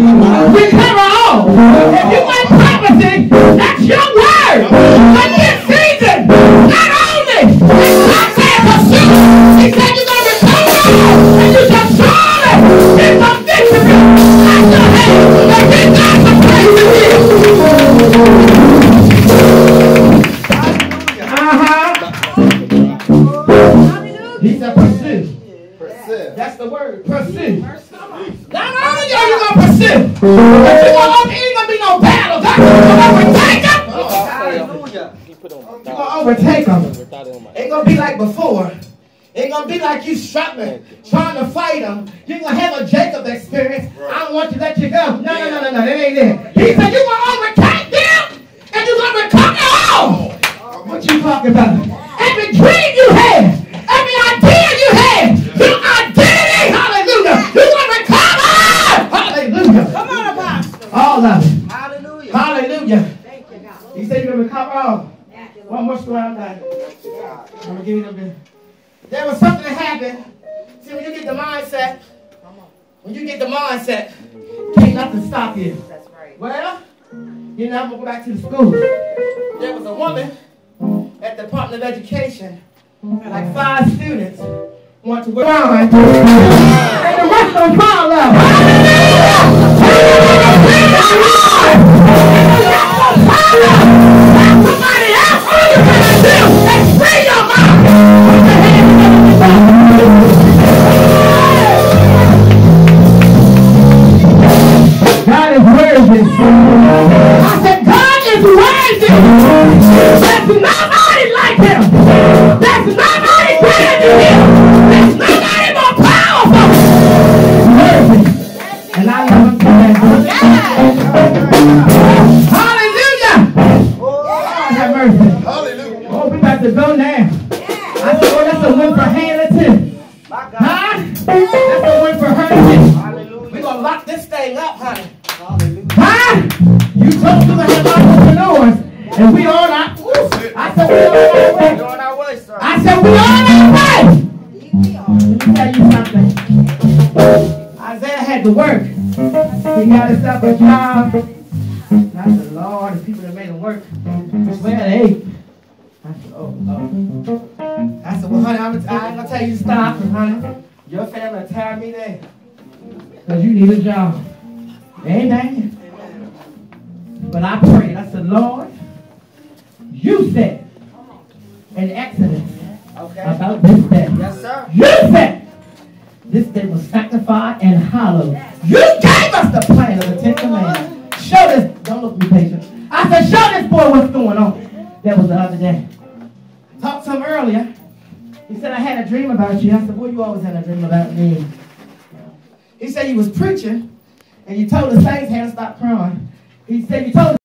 Recover all. If you want prophecy, that's your word. But this season, not only is God saying pursue, He said you're going to recover all. And you shall surely get some victory. Clap your hands and give God some praise to Him. Uh-huh. He said pursue. That's the word. Pursue. Not only are you gonna pursue, but you gonna ain't gonna be no battle. God's gonna overtake them. You're gonna overtake them. Ain't gonna be like before. Ain't gonna be like you struggling, trying to fight them. You're gonna have a Jacob experience. I don't want to let you go. No, no, no, no, no. That ain't it. He said you're gonna overtake them and you're gonna recover all. What you talking about? Every dream you had, every idea you had, your identity, hallelujah. You're gonna recover. Hallelujah. Come on, Apostle. All of it. Hallelujah. Hallelujah. Thank you, God. He said you're gonna recover all. Thank you, One more story I'm done. I'm gonna give you a bit. There was something that happened. See, when you get the mindset, when you get the mindset, can't nothing stop you. That's right. Well, you know, I'm gonna go back to the school. There was a woman at the Department of Education, like five students, want to work on, and the rest of them follow. There's nobody like him. There's nobody Hallelujah. God have mercy. Oh, we about to go now. I said, oh, that's a win for Hannah too. My God. Huh? That's a win for her too. Hallelujah. We're gonna lock this thing up, honey. Hallelujah. Huh? You told me to have entrepreneurs, and we on our. I said we on our way. You're on sir. I said we on our way. Let me tell you something. Isaiah had to work. He got himself a job. And I said, Lord, the people that made it work, well, they ate. I said, oh, oh. I said, well, honey, I'm, I ain't gonna tell you to stop, honey. Your family will tear me there. Because you need a job. Amen. But I prayed. I said, Lord, you said in Exodus Okay. about this day. Yes, sir. You said this day was sanctified and hallowed. You gave us the plan of the Ten Commandments. Show look at me, patient. I said, show this boy what's going on. That was the other day. Talked to him earlier. He said, I had a dream about you. I said, boy, you always had a dream about me. He said he was preaching, and you told the saints how to stop crying. He said you told